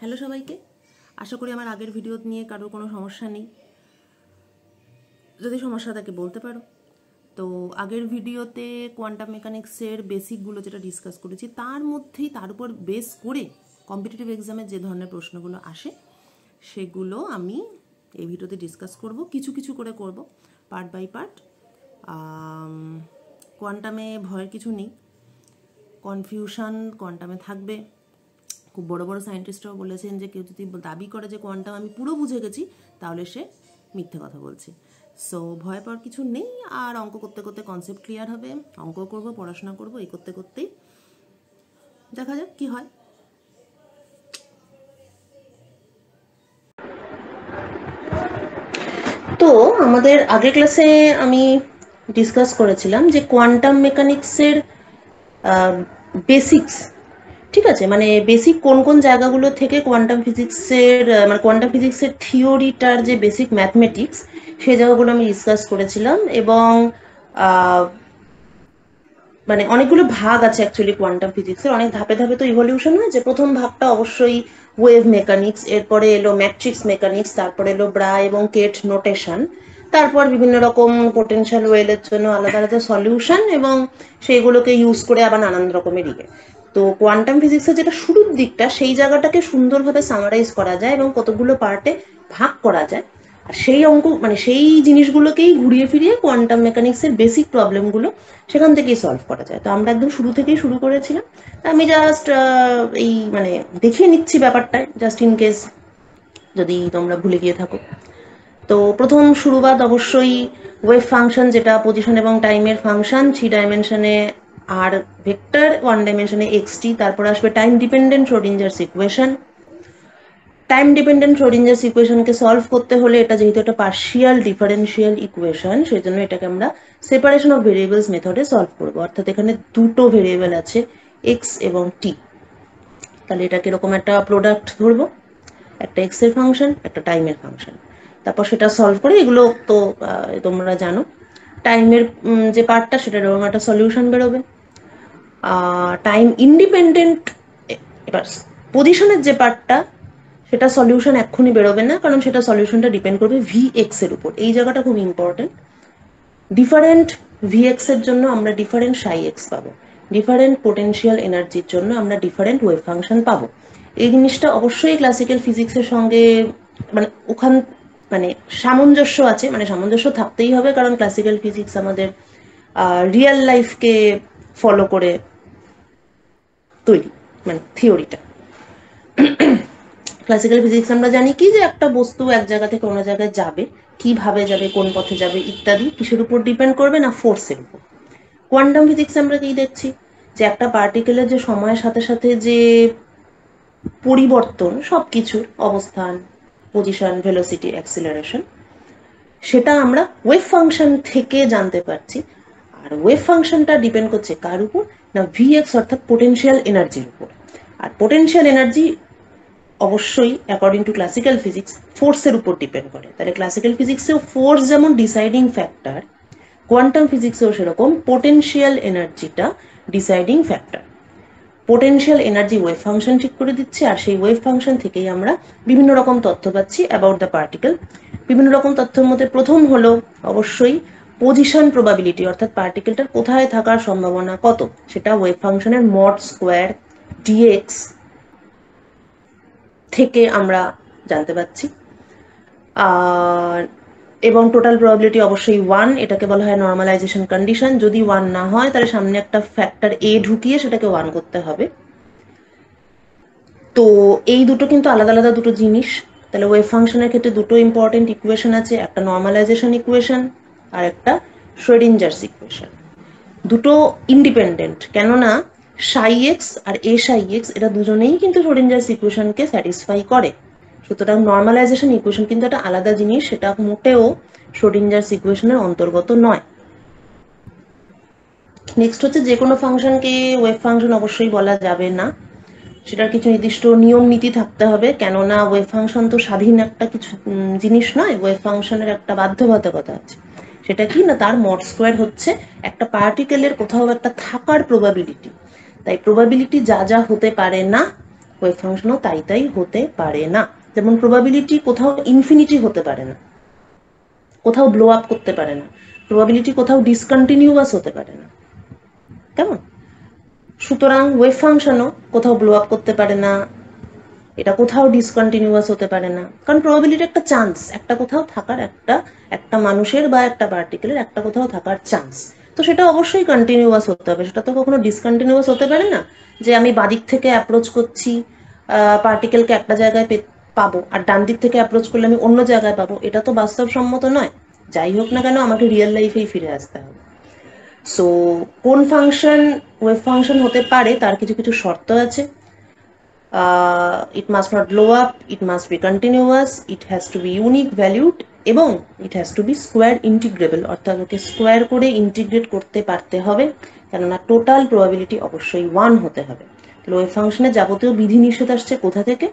Hello সবাইকে। আশা করি আমার আগের ভিডিও নিয়ে কারোর কোনো সমস্যা নেই। যদি সমস্যা থাকে বলতে পারো। তো আগের ভিডিওতে কোয়ান্টাম মেকানিক্সের বেসিকগুলো যেটা ডিসকাস করেছি, তার মধ্যেই তার উপর বেস করে কম্পিটিটিভ এক্সামে যে ধরনের প্রশ্নগুলো আসে, সেগুলো আমি এই ভিডিওতে ডিসকাস করব। কিছু কিছু করে করব পার্ট বাই পার্ট কোয়ান্টামে ভয়ের কিছু নেই। কনফিউশন কোয়ান্টামে থাকবে। খুব বড় বড় সায়েন্টিস্টরাও বলেছেন যে কেউ যদি দাবি করে যে কোয়ান্টাম আমি পুরো বুঝে গেছি, তাহলে সে মিথ্যে কথা বলছে। সো ভয় পাওয়ার কিছু নেই, আর অঙ্ক করতে করতে কনসেপ্ট ক্লিয়ার হবে। অঙ্ক করব, পড়াশোনা করব, এই করতে করতেই দেখা যাক কি হয়। তো আমাদের আগের ক্লাসে আমি ডিসকাস করেছিলাম যে কোয়ান্টাম মেকানিক্সের বেসিক্স ঠিক আছে মানে বেসিক কোন কোন জায়গাগুলো থেকে কোয়ান্টাম ফিজিক্সের মানে কোয়ান্টাম ফিজিক্সের থিওরিটার যে বেসিক ম্যাথমেটিক্স সেই জায়গাগুলো আমি ডিসকাস করেছিলাম এবং মানে অনেকগুলো ভাগ আছে অ্যাকচুয়ালি কোয়ান্টাম ফিজিক্সের অনেক ধাপে ধাপে তো ইভলিউশন হয় যে প্রথম ভাগটা অবশ্যই ওয়েভ মেকানিক্স এরপরে এলো ম্যাট্রিক্স মেকানিক্স তারপরে এলো ব্রা এবং কেট নোটেশন তারপর বিভিন্ন রকম পোটেনশিয়াল ওয়েলের জন্য আলাদা আলাদা সলিউশন এবং সেইগুলোকে ইউজ করে আবার নানান রকমের ইয়ে। তো কোয়ান্টাম ফিজিক্সের যেটা শুরুর দিকটা, সেই জায়গাটাকে সুন্দরভাবে সামারাইজ করা যায় এবং কতগুলো পার্টে ভাগ করা যায়। আর সেই অঙ্ক মানে সেই জিনিসগুলোকেই ঘুরিয়ে ফিরিয়ে কোয়ান্টাম মেকানিক্সের বেসিক প্রবলেমগুলো সেখান থেকেই সলভ করা যায়। তো আমরা একদম শুরু থেকেই শুরু করেছিলাম। আমি জাস্ট এই মানে দেখিয়ে নিচ্ছি ব্যাপারটা জাস্ট ইন কেস যদি তোমরা ভুলে গিয়ে থাকো। তো প্রথম শুরুবাদ অবশ্যই ওয়েভ ফাংশন যেটা পজিশন এবং টাইমের ফাংশন থ্রি ডাইমেনশনে আর ভেক্টর ওয়ান ডাইমেনশনে এক্সটি তারপর আসবে time dependent Schrodinger's equation time dependent Schrodinger's ইকুয়েশনকে সলভ করতে হলে এটা যেহেতু একটা পার্শিয়াল ডিফারেন্সিয়াল ইকুয়েশন সেই জন্য এটাকে আমরা সেপারেশন অফ ভেরিয়েবলস মেথডে সলভ করব। অর্থাৎ এখানে দুটো ভেরিয়েবল আছে এক্স এবং টি তাহলে এটাকে এরকম একটা প্রোডাক্ট ধরবো। একটা এক্সের ফাংশন একটা টাইমের ফাংশন তারপর সেটা সলভ করে এগুলো তো তোমরা জানো। টাইমের যে পার্টটা সেটা এরকম একটা সলিউশন বেরোবে। টাইম ইন্ডিপেন্ডেন্ট এবার পজিশনের যে পার্টটা সেটা সলিউশন এক্ষুনি বেরোবে না, কারণ সেটা সলিউশনটা ডিপেন্ড করবে ভি এক্সের উপর। এই জায়গাটা খুব ইম্পর্টেন্ট ডিফারেন্ট ভি এক্সের জন্য আমরা ডিফারেন্ট সাই এক্স পাবো। ডিফারেন্ট পোটেন্সিয়াল এনার্জির জন্য আমরা ডিফারেন্ট ওয়েভ ফাংশন পাবো। এই জিনিসটা অবশ্যই ক্লাসিক্যাল ফিজিক্সের সঙ্গে মানে ওখান মানে সামঞ্জস্য আছে মানে সামঞ্জস্য থাকতেই হবে, কারণ ক্লাসিক্যাল ফিজিক্স আমাদের রিয়েল লাইফকে ফলো করে তৈরি মানে থিওরিটা ক্লাসিক্যাল ফিজিক্স আমরা জানি কি যে একটা বস্তু এক জায়গা থেকে অন্য জায়গায় যাবে, কীভাবে যাবে, কোন পথে যাবে ইত্যাদি, কিসের উপর ডিপেন্ড করবে না ফোর্সের উপর। কোয়ান্টাম ফিজিক্স আমরা কি দেখছি? যে একটা পার্টিকেলের যে সময়ের সাথে সাথে যে পরিবর্তন সব কিছুর অবস্থান পজিশন ভেলোসিটি অ্যাক্সিলারেশন সেটা আমরা ওয়েভ ফাংশন থেকে জানতে পারছি। আর ওয়েভ ফাংশনটা ডিপেন্ড করছে কার উপর? না ভিএক্স অর্থাৎ পোটেনশিয়াল এনার্জির উপর। আর পোটেনশিয়াল এনার্জি অবশ্যই অ্যাকর্ডিং টু ক্লাসিক্যাল ফিজিক্স ফোর্সের উপর ডিপেন্ড করে। তাহলে ক্লাসিক্যাল ফিজিক্সেও ফোর্স যেমন ডিসাইডিং ফ্যাক্টর কোয়ান্টাম ফিজিক্সেও সেরকম পোটেনশিয়াল এনার্জিটা deciding factor potential energy wave function ঠিক করে দিচ্ছে, আর সেই ওয়েভ ফাংশন থেকেই আমরা বিভিন্ন রকম তথ্য পাচ্ছি অ্যাবাউট দ্য পার্টিকেল বিভিন্ন রকম তথ্যের মধ্যে প্রথম হলো, অবশ্যই পজিশন প্রবাবিলিটি অর্থাৎ পার্টিকেলটার কোথায় থাকার সম্ভাবনা কত? সেটা ওয়েভ ফাংশনের মড স্কোয়ার ডিএক্স থেকে আমরা জানতে পাচ্ছি আর, এবং টোটাল প্রবাবিলিটি অবশ্যই ওয়ান এটাকে বলা হয় নর্মালাইজেশন কন্ডিশন যদি ওয়ান না হয়, তাহলে সামনে একটা ফ্যাক্টর এ ঢুকিয়ে সেটাকে ওয়ান করতে হবে। তো এই দুটো কিন্তু আলাদা আলাদা দুটো জিনিস। তাহলে ওয়েভ ফাংশনের ক্ষেত্রে দুটো ইম্পর্টেন্ট ইকুয়েশন আছে, একটা নর্মালাইজেশন ইকুয়েশন আর একটা শ্রেডিঞ্জার্স ইকুয়েশন দুটো ইন্ডিপেন্ডেন্ট কেননা সাই এক্স আর এ সাই এক্স এটা দুজনেই কিন্তু শ্রেডিঞ্জার্স ইকুয়েশনকে স্যাটিসফাই করে। সুতরাং নর্মালাইজেশন ইকুয়েশন কিন্তু একটা আলাদা জিনিস, সেটা মোটেও শ্রোডিঞ্জার্স ইকুয়েশনের অন্তর্গত নয়। নেক্সট হচ্ছে যে কোনো ফাংশনকে ওয়েভ ফাংশন অবশ্যই বলা যাবে না। সেটার কিছু নির্দিষ্ট নিয়ম নীতি থাকতে হবে, কেননা ওয়েভ ফাংশন তো স্বাধীন একটা কিছু জিনিস নয় ওয়েভ ফাংশনের একটা বাধ্যবাধকতা আছে। সেটা কি না তার মড স্কোয়ার হচ্ছে একটা পার্টিকেলের কোথাও একটা থাকার প্রবাবিলিটি তাই প্রবাবিলিটি যা যা হতে পারে না ওয়েভ ফাংশনও তাই তাই হতে পারে না। যেমন প্রবাবিলিটি কোথাও ইনফিনিটি হতে পারে না, কোথাও ব্লো আপ করতে পারে না প্রবাবিলিটি কোথাও ডিসকন্টিনিউয়াস হতে পারে না। কেমন? সুতরাং ওয়েভ ফাংশনও কোথাও ব্লো আপ করতে পারে না এটা কোথাও ডিসকন্টিনিউয়াস হতে পারে না। কারণ প্রবাবিলিটি একটা চান্স একটা কোথাও থাকার একটা একটা মানুষের বা একটা পার্টিকেলের একটা কোথাও থাকার চান্স তো সেটা অবশ্যই কন্টিনিউয়াস হতে হবে। সেটা তো কখনো ডিসকন্টিনিউয়াস হতে পারে না যে আমি বাদিক থেকে অ্যাপ্রোচ করছি পার্টিকেলকে একটা জায়গায় পাবো আর ডান দিক থেকে অ্যাপ্রোচ করলে আমি অন্য জায়গায় পাবো। এটা তো বাস্তবসম্মত নয়। যাই হোক না কেন, আমাকে রিয়েল লাইফেই ফিরে আসতে হবে। সো কোন ফাংশন ওয়েব ফাংশন হতে পারে, তার কিছু কিছু শর্ত আছে। It must not blow up it must be continuous it has to be unique valued এবং it has to be square integrable অর্থাৎ ওকে স্কোয়ার করে ইন্টিগ্রেট করতে পারতে হবে। কেননা টোটাল প্রবাবিলিটি অবশ্যই ওয়ান হতে হবে। তাহলে ওয়েভ ফাংশনের যাবতীয় বিধিনিষেধ আসছে কোথা থেকে?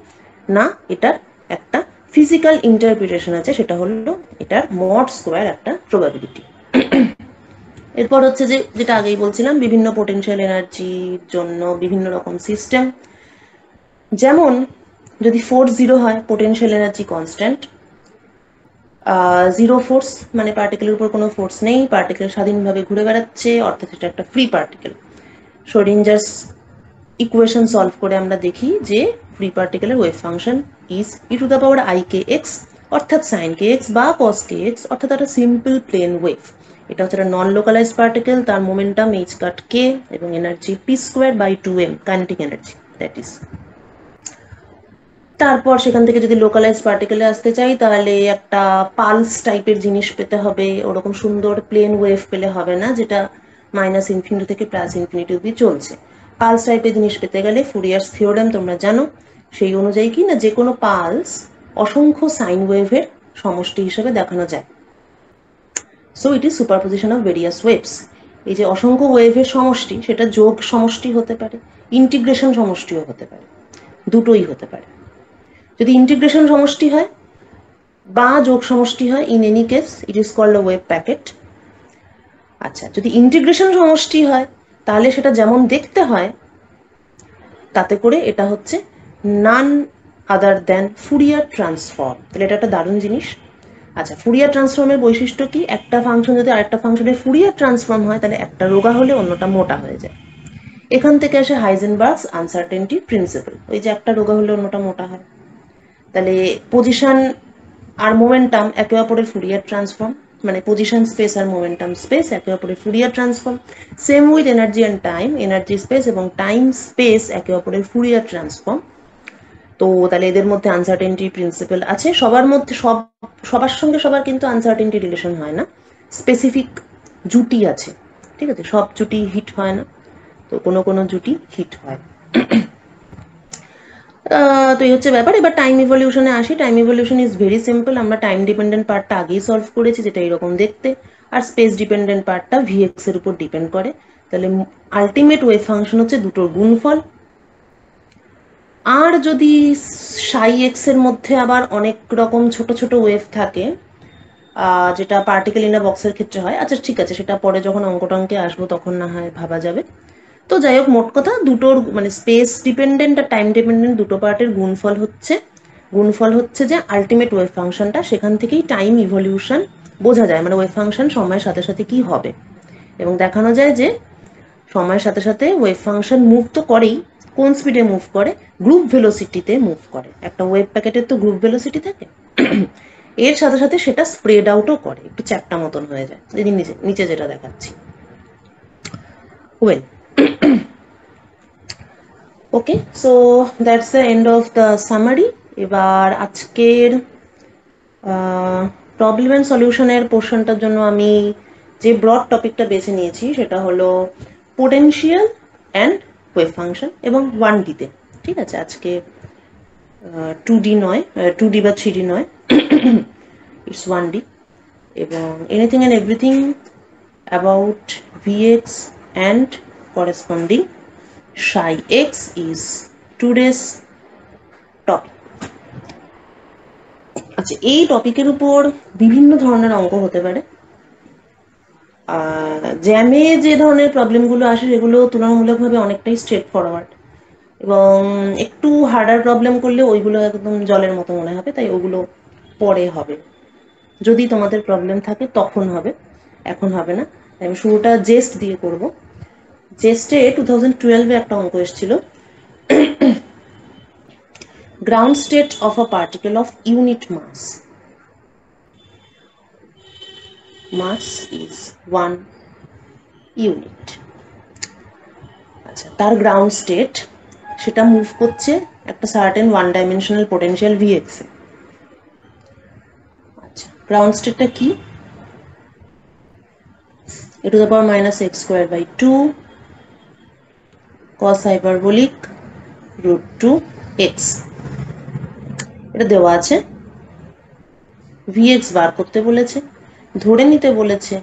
না, এটার একটা ফিজিক্যাল ইন্টারপ্রিটেশন আছে। সেটা হলো এটার মড স্কোয়ার একটা প্রবাবিলিটি এরপর হচ্ছে যে, যেটা আগেই বলছিলাম, বিভিন্ন পোটেনশিয়াল এনার্জির জন্য বিভিন্ন রকম সিস্টেম যেমন, যদি ফোর্স জিরো হয় potential energy constant zero force মানে পার্টিকেলের উপর কোনো ফোর্স নেই পার্টিকেল স্বাধীনভাবে ঘুরে বেড়াচ্ছে, অর্থাৎ এটা একটা free particle Schrodinger's equation solve করে আমরা দেখি যে free পার্টিকেলের wave function is e to the power i k x অর্থাৎ সাইন কে এক্স বা কস কে এক্স অর্থাৎ একটা সিম্পল প্লেন ওয়েভ এটা হচ্ছে একটা নন লোকালাইজ পার্টিকেল তার মোমেন্টাম এইচ কাট কে এবং energy p square by two m kinetic energy that is তারপর সেখান থেকে যদি লোকালাইজ পার্টিকেলে আসতে চাই, তাহলে একটা পালস টাইপের জিনিস পেতে হবে। ওরকম সুন্দর প্লেন ওয়েভ পেলে হবে না, যেটা মাইনাস ইনফিনিটি থেকে প্লাস ইনফিনিটি অব্দি চলছে। পালস টাইপের জিনিস পেতে গেলে ফুরিয়ার্স থিওরেম তোমরা জানো। সেই অনুযায়ী কি না যে কোনো পালস অসংখ্য সাইন ওয়েভের সমষ্টি হিসেবে দেখানো যায়। So it is superposition of various waves এই যে অসংখ্য ওয়েভের সমষ্টি, সেটা যোগ সমষ্টি হতে পারে ইন্টিগ্রেশন সমষ্টিও হতে পারে, দুটোই হতে পারে। যদি ইন্টিগ্রেশন সমষ্টি হয়, বা যোগ সমষ্টি হয় in any case it is called wave packet আচ্ছা যদি ইন্টিগ্রেশন সমষ্টি হয়, তাহলে সেটা যেমন দেখতে হয়, তাতে করে এটা হচ্ছে নান আদার দেন ফুরিয়ার ট্রান্সফর্ম তাহলে এটা একটা দারুণ জিনিস। আচ্ছা ফুরিয়ার ট্রান্সফর্মের বৈশিষ্ট্য কি? একটা ফাংশন যদি আরেকটা ফাংশনের ফুরিয়ার ট্রান্সফর্ম হয়, তাহলে একটা রোগা হলে অন্যটা মোটা হয়ে যায়। এখান থেকে আসে হাইজেনবার্গস আনসার্টেনটি প্রিন্সিপাল ওই যে একটা রোগা হলে অন্যটা মোটা হয়। তাহলে পজিশন আর মোমেন্টাম একে অপরের ফুরিয়ার ট্রান্সফর্ম মানে পজিশন স্পেস আর মোমেন্টাম স্পেস একে অপরের Fourier transform same with energy and time energy space এবং টাইম স্পেস একে অপরের ফুরিয়ার ট্রান্সফর্ম তো তাহলে এদের মধ্যে আনসার্টেনটি প্রিন্সিপাল আছে। সবার মধ্যে সব, সবার সঙ্গে সবার কিন্তু আনসার্টেনটি রিলেশন হয় না। স্পেসিফিক জুটি আছে। ঠিক আছে? সব জুটি হিট হয় না। তো কোনো কোনো জুটি হিট হয়। তো এই হচ্ছে ব্যাপার। এবার টাইম ইভলিউশনে আসি। Time evolution is very simple আমরা টাইম ডিপেন্ডেন্ট পার্টটা আগেই সলভ করেছি, যেটা এরকম দেখতে। আর স্পেস ডিপেন্ডেন্ট পার্টটা ভিএক্স এর উপর ডিপেন্ড করে। তাহলে আলটিমেট ওয়েভ ফাংশন হচ্ছে দুটোর গুণফল। আর যদি সাই এক্সের মধ্যে আবার অনেক রকম ছোট ছোট ওয়েভ থাকে যেটা পার্টিকেল ইন বক্সের ক্ষেত্রে হয় আচ্ছা ঠিক আছে, সেটা পরে যখন অঙ্কটঙ্কে আসব, তখন না হয় ভাবা যাবে। তো যাই হোক মোট কথা দুটোর মানে স্পেস ডিপেন্ডেন্ট আর টাইম ডিপেন্ডেন্ট দুটো পার্টের গুণফল হচ্ছে। গুণফল হচ্ছে যে আলটিমেট ওয়েভ ফাংশনটা সেখান থেকেই টাইম ইভলিউশন বোঝা যায় মানে ওয়েভ ফাংশন সময়ের সাথে সাথে কি হবে। এবং দেখানো যায় যে সময়ের সাথে সাথে ওয়েভ ফাংশন মুভ তো করেই, কোন স্পিডে মুভ করে? গ্রুপ ভেলোসিটিতে মুভ করে। একটা ওয়েভ প্যাকেটের তো গ্রুপ ভেলোসিটি থাকে। এর সাথে সাথে সেটা স্প্রেড আউটও করে। একটু চ্যাপটা মতন হয়ে যায়। নিচে যেটা দেখাচ্ছি। Well okay so that's the end of the summary এবার আজকের প্রবলেম অ্যান্ড সলিউশনের পোর্শনটার জন্য আমি যে ব্রড টপিকটা বেছে নিয়েছি, সেটা হলো পোটেনশিয়াল অ্যান্ড ওয়েভ ফাংশন এবং ওয়ান ডিতে ঠিক আছে, আজকে টু ডি নয় টু ডি বা থ্রি ডি নয়। ইটস ওয়ান ডি এবং anything and everything about V x and corresponding psi x is today's topic. আচ্ছা এই টপিকের উপর বিভিন্ন ধরনের অঙ্ক হতে পারে। জ্যামে যে ধরনের প্রবলেমগুলো আসে সেগুলো তুলনামূলকভাবে অনেকটাই স্ট্রেট ফরওয়ার্ড এবং একটু হার্ডার প্রবলেম করলে ওইগুলো একদম জলের মতো মনে হবে, তাই ওগুলো পরে হবে। যদি তোমাদের প্রবলেম থাকে, তখন হবে, এখন হবে না। আমি শুরুটা জেস্ট দিয়ে করব। জেস্টে টু থাউজেন্ড টুয়েলভে একটা অঙ্ক এসেছিল। Ground state of a particle of unit mass mass is one unit আচ্ছা তার গ্রাউন্ড স্টেট সেটা মুভ করছে একটা certain one dimensional potential V x এ। আচ্ছা গ্রাউন্ড স্টেটটা কি? E to the power minus x square by two cos hyperbolic root 2x এটা দেওয়া আছে। vx বার করতে বলেছে, ধরে নিতে বলেছে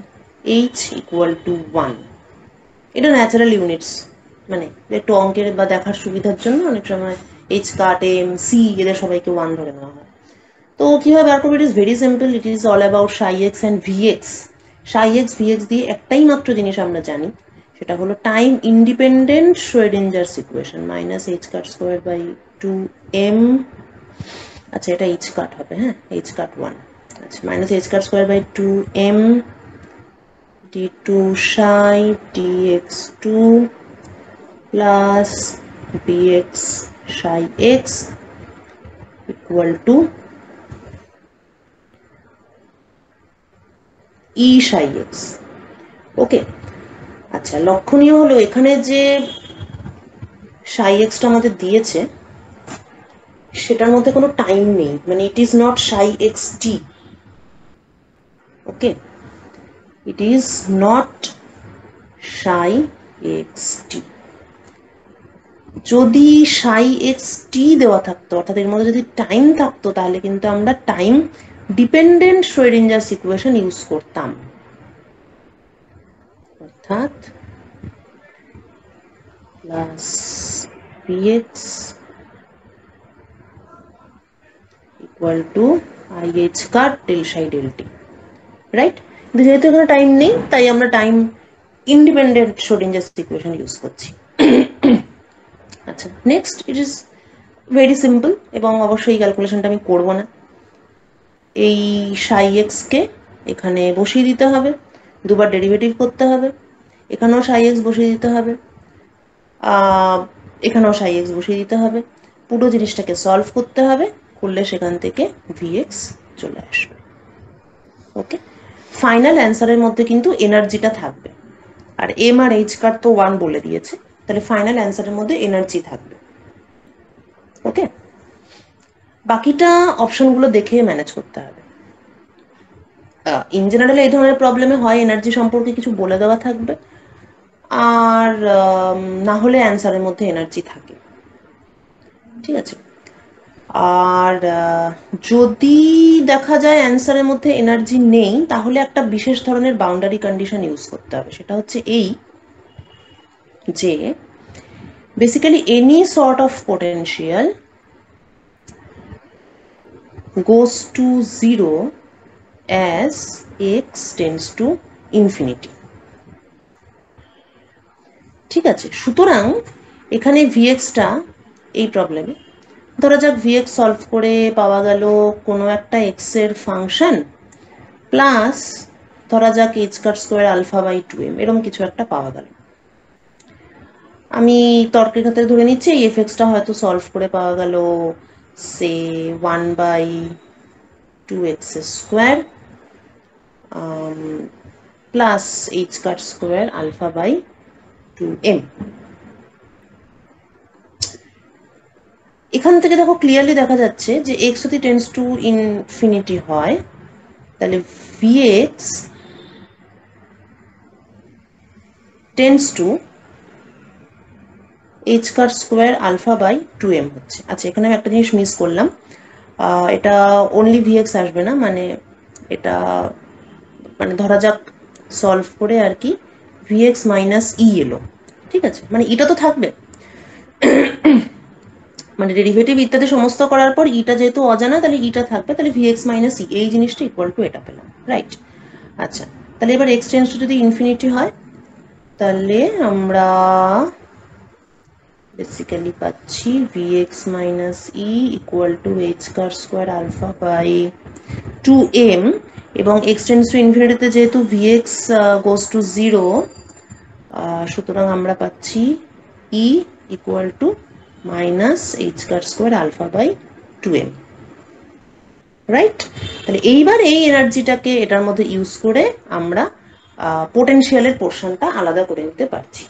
h ইকুয়াল টু ওয়ান এটা ন্যাচারাল ইউনিটস মানে একটু অঙ্কের বা দেখার সুবিধার জন্য অনেক সময় এইচ কাট এম সি এদের সবাইকে ওয়ান ধরে নেওয়া হয়। তো কীভাবে বার করব? It is very simple it is all about psi x and V x psi x V x দিয়ে একটাই মাত্র জিনিস আমরা জানি সেটা হলো time independent Schrodinger's equation minus h cut square by two m আচ্ছা এটা এইচ কাট হবে হ্যাঁ? এইচ কাট ওয়ান আচ্ছা minus h cut square by two m d two psi d x two plus bx psi x equal to e psi x okay আচ্ছা লক্ষণীয় হলো এখানে যে সাই এক্সটা আমাদের দিয়েছে, সেটার মধ্যে কোনো টাইম নেই মানে it is not psi x t okay it is not psi x t যদি সাই এক্স টি দেওয়া থাকতো, অর্থাৎ এর মধ্যে যদি টাইম থাকতো, তাহলে কিন্তু আমরা time dependent Schrodinger's equation use করতাম। অর্থাৎ plus p x equal to i h del psi del t right কিন্তু যেহেতু এখানে টাইম নেই, তাই আমরা time independent Schrodinger's equation use করছি। আচ্ছা next it is very simple এবং অবশ্যই ক্যালকুলেশনটা আমি করব না। এই সাই এক্সকে এখানে বসিয়ে দিতে হবে, দুবার ডেরিভেটিভ করতে হবে। এখানেও সাই এক্স বসিয়ে দিতে হবে। এখানেও সাই এক্স বসিয়ে দিতে হবে। পুরো জিনিসটাকে সলভ করতে হবে, করলে সেখান থেকে ভিএক্স চলে আসবে। ওকে ফাইনাল অ্যান্সারের মধ্যে কিন্তু এনার্জিটা থাকবে। আর এম আর এইচ কার তো ওয়ান বলে দিয়েছে। তাহলে ফাইনাল অ্যান্সারের মধ্যে এনার্জি থাকবে। ওকে বাকিটা অপশনগুলো দেখে ম্যানেজ করতে হবে। ইন জেনারেল এই ধরনের প্রবলেমে হয় এনার্জি সম্পর্কে কিছু বলে দেওয়া থাকবে। আর না হলে অ্যান্সারের মধ্যে এনার্জি থাকে। ঠিক আছে? আর যদি দেখা যায় অ্যান্সারের মধ্যে এনার্জি নেই, তাহলে একটা বিশেষ ধরনের বাউন্ডারি কন্ডিশন ইউজ করতে হবে। সেটা হচ্ছে এই যে basically any sort of potential goes to zero as x tends to infinity ঠিক আছে, সুতরাং এখানে ভিএক্সটা এই প্রবলেমে ধরা যাক ভিএক্স সলভ করে পাওয়া গেল কোনো একটা এক্সের ফাংশন প্লাস ধরা যাক h cut square alpha by two m এরকম কিছু একটা পাওয়া গেল। আমি তর্কের ক্ষেত্রে ধরে নিচ্ছি, এই এফএক্সটা হয়তো সলভ করে পাওয়া গেল সে one by two x square plus h cut square alpha by two m এখান থেকে দেখো ক্লিয়ারলি দেখা যাচ্ছে যে এক্স যদি টেন্স টু ইনফিনিটি হয়, তাহলে V x tends to h cut square alpha by two m হচ্ছে। আচ্ছা এখানে আমি একটা জিনিস মিস করলাম। এটা অনলি ভিএক্স আসবে না মানে এটা মানে ধরা যাক সলভ করে আর কি। ভিএক্স মাইনাস ই এলো। ঠিক আছে? মানে ইটা তো থাকবে। মানে ডেরিভেটিভ ইত্যাদি সমস্ত করার পর ইটা যেহেতু অজানা, তাহলে ইটা থাকবে, তাহলে ভিএক্স মাইনাস ই এই জিনিসটা ইকুয়াল টু এটা পেলাম। রাইট আচ্ছা তাহলে এবার এক্সটেন্স যদি ইনফিনিটি হয়, তাহলে আমরা বেসিক্যালি পাচ্ছি vx minus e equal to h square square alpha by two m এবং এক্স টেন্স টু ইনফিনিটিতে যেহেতু V x goes to zero সুতরাং আমরা পাচ্ছি e equal to minus h square square alpha by two m right তাহলে এইবার এই এনার্জিটাকে এটার মধ্যে ইউজ করে আমরা পোটেনশিয়ালের পোর্শনটা আলাদা করে নিতে পারছি,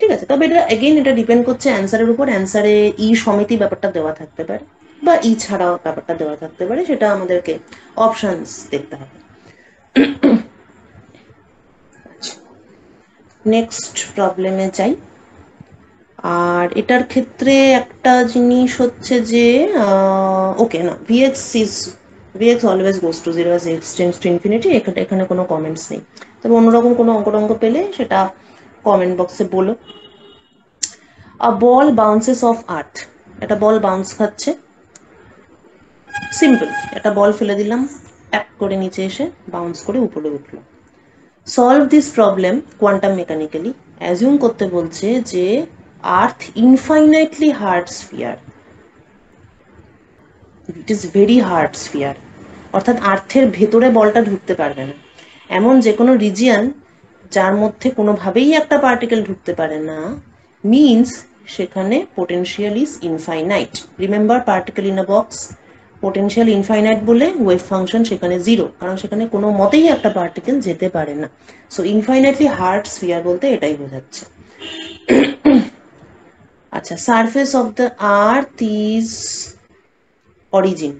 ঠিক আছে? তবে এটা এগেইন এটা ডিপেন্ড করছে অ্যান্সারের উপর। অ্যান্সারে ই সমিতি ব্যাপারটা দেওয়া থাকতে পারে। বা ই ছাড়াও ব্যাপারটা দেওয়া থাকতে পারে, সেটা আমাদেরকে অপশনস দেখতে হবে। নেক্সট প্রবলেমে যাই। আর এটার ক্ষেত্রে একটা জিনিস হচ্ছে যে ওকে না V x is V x always goes to zero as x tends to infinity এখানে এখানে কোনো কমেন্টস নেই। তবে অন্যরকম কোনো অঙ্ক টঙ্ক পেলে সেটা কমেন্ট বক্সে বলো। আ বল বাউন্সেস অফ আর্থ একটা বল বাউন্স খাচ্ছে। সিম্পল একটা বল ফেলে দিলাম ট্যাপ করে নিচে এসে বাউন্স করে উপরে উঠল solve this problem quantum mechanically assume করতে বলছে যে earth infinitely hard sphere it is very hard sphere অর্থাৎ আর্থের ভেতরে বলটা ঢুকতে পারবে না। এমন যে কোনো রিজিয়ান যার মধ্যে কোনোভাবেই একটা পার্টিকেল ঢুকতে পারে না মিনস সেখানে potential is infinite remember particle in a box potential infinite বলে ওয়েভ ফাংশন সেখানে জিরো কারণ সেখানে কোনো মতেই একটা পার্টিকেল যেতে পারে না। সো ইনফাইনাইটলি হার্ড স্ফিয়ার বলতে এটাই বোঝাচ্ছে। আচ্ছা surface of the earth is origin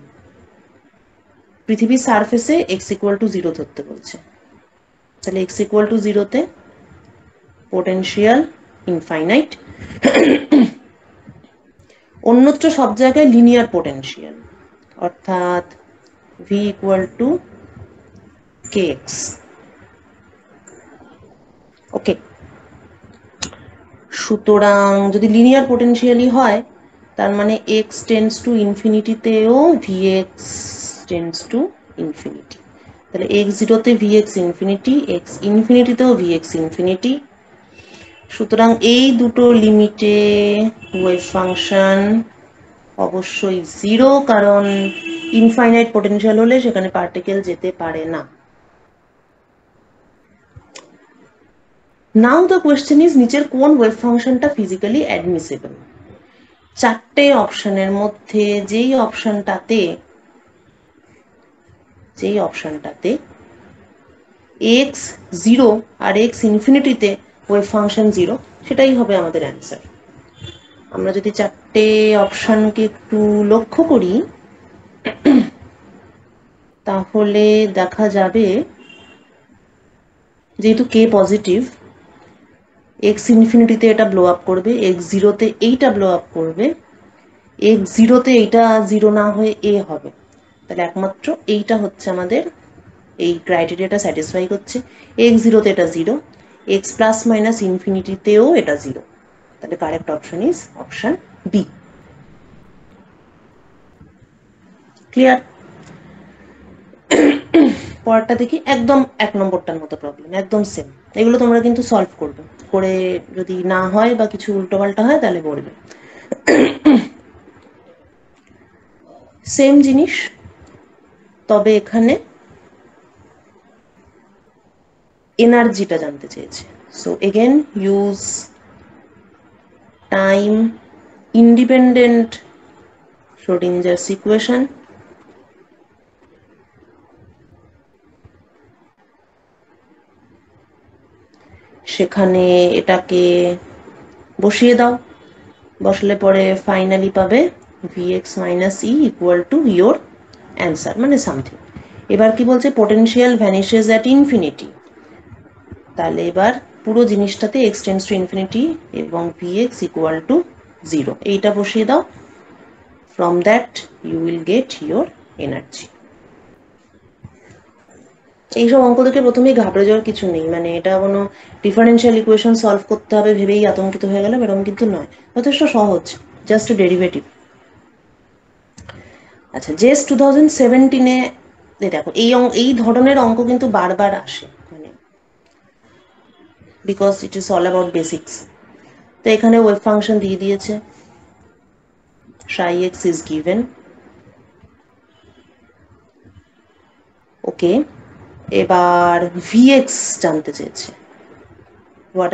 পৃথিবীর সারফেসে এক্স ইকুয়াল টু জিরো ধরতে বলছে। তাহলে এক্স ইকুয়াল টু জিরোতে পোটেনশিয়াল ইনফাইনাইট অন্যত্র সব জায়গায় লিনিয়ার পোটেনশিয়াল অর্থাৎ V equal to k x okay সুতরাং যদি লিনিয়ার পোটেনশিয়ালই হয়, তার মানে x tends to ইনফিনিটিতেও V x tends to infinity তাহলে এক্স জিরোতে ভি এক্স ইনফিনিটি এক্স ইনফিনিটিতেও ভি এক্স ইনফিনিটি সুতরাং এই দুটো লিমিটে ওয়েভ ফাংশন অবশ্যই জিরো কারণ ইনফাইনাইট পোটেনশিয়াল হলে সেখানে পার্টিকেল যেতে পারে না। নাও দ্য কোয়েশ্চেন ইজ নিচের কোন ওয়েভ ফাংশনটা ফিজিক্যালি অ্যাডমিসিবল চারটে অপশনের মধ্যে যেই অপশনটাতে যেই অপশনটাতে এক্স জিরো আর এক্স ইনফিনিটিতে ওয়েভ ফাংশন জিরো সেটাই হবে আমাদের অ্যান্সার আমরা যদি চারটে অপশনকে একটু লক্ষ্য করি, তাহলে দেখা যাবে যেহেতু কে পজিটিভ এক্স ইনফিনিটিতে এটা ব্লো আপ করবে এক্স জিরোতে এইটা ব্লো আপ করবে এক্স জিরোতে এইটা জিরো না হয়ে এ হবে। তাহলে একমাত্র এইটা হচ্ছে আমাদের এই ক্রাইটেরিয়াটা স্যাটিসফাই করছে। এক্স জিরোতে এটা জিরো এক্স প্লাস মাইনাস ইনফিনিটিতেও এটা জিরো তাহলে correct option is option B clear পরেরটা দেখি, একদম এক নম্বরটার মতো প্রবলেম একদম সেম এগুলো তোমরা কিন্তু সলভ করবে। করে যদি না হয় বা কিছু উল্টোপাল্টা হয়, তাহলে বলবে সেম জিনিস, তবে এখানে এনার্জিটা জানতে চেয়েছে। So again use time independent Schrodinger's equation সেখানে এটাকে বসিয়ে দাও। বসলে পরে ফাইনালি পাবে vx minus e equal to your answer মানে সামথিং এবার কি বলছে? পোটেনশিয়াল ভ্যানিশেস অ্যাট ইনফিনিটি তাহলে এবার পুরো জিনিসটাতে এক্স টেন্স টু ইনফিনিটি এবং vx ইকুয়াল টু জিরো এইটা বসিয়ে দাও। From that you will get your energy এইসব অঙ্ক দেখে প্রথমেই ঘাবড়ে যাওয়ার কিছু নেই। মানে এটা কোনো ডিফারেন্সিয়াল ইকুয়েশন সলভ করতে হবে ভেবেই আতঙ্কিত হয়ে গেলাম, এরকম কিন্তু নয়। যথেষ্ট সহজ জাস্ট ডেরিভেটিভ আচ্ছা জেস টু থাউজেন্ড সেভেন্টিনে দেখো, এই এই ধরনের অঙ্ক কিন্তু বারবার আসে। Because it is all about basics তো এখানে ওয়েব ফাংশন দিয়ে দিয়েছে। x is given ওকে এবার ভিএক্স জানতে চেয়েছে। হোয়াট